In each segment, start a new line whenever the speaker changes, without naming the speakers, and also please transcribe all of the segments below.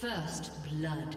First blood.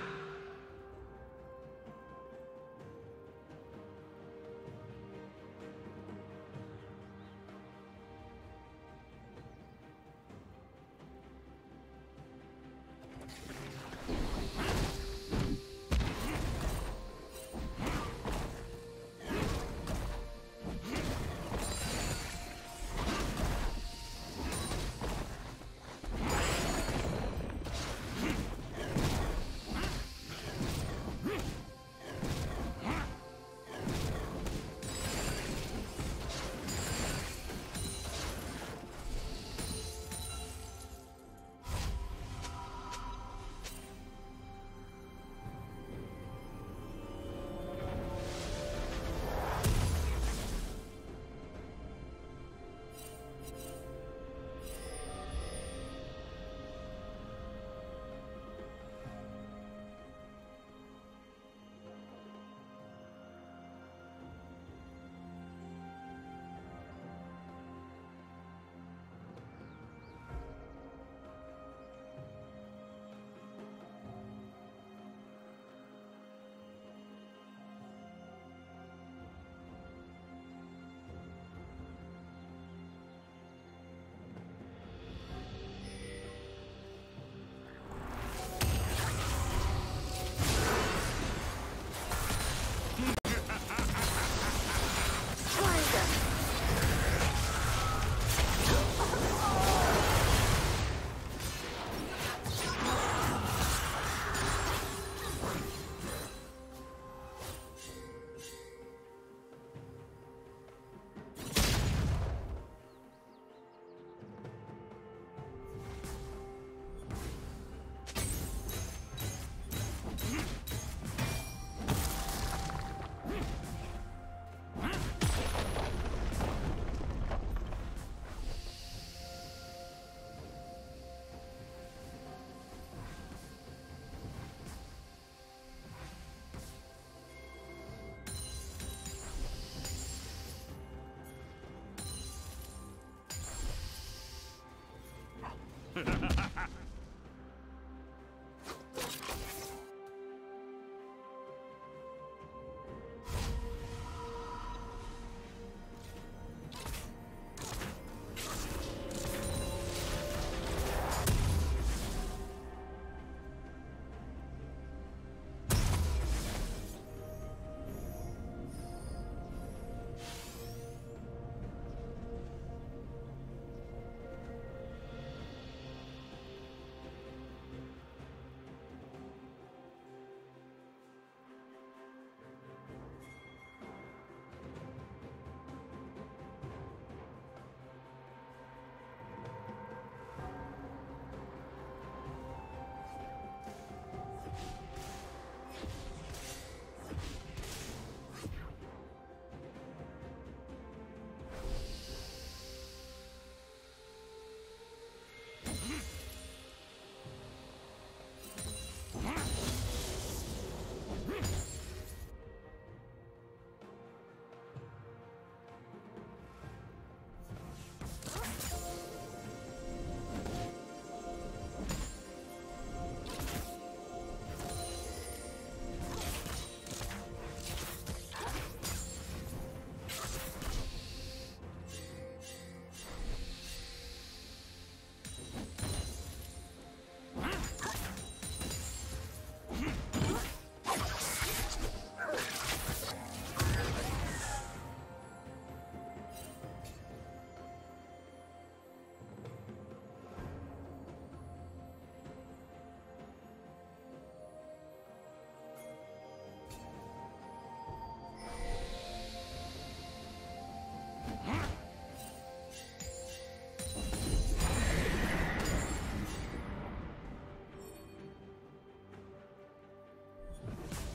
Ha ha ha!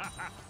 Red team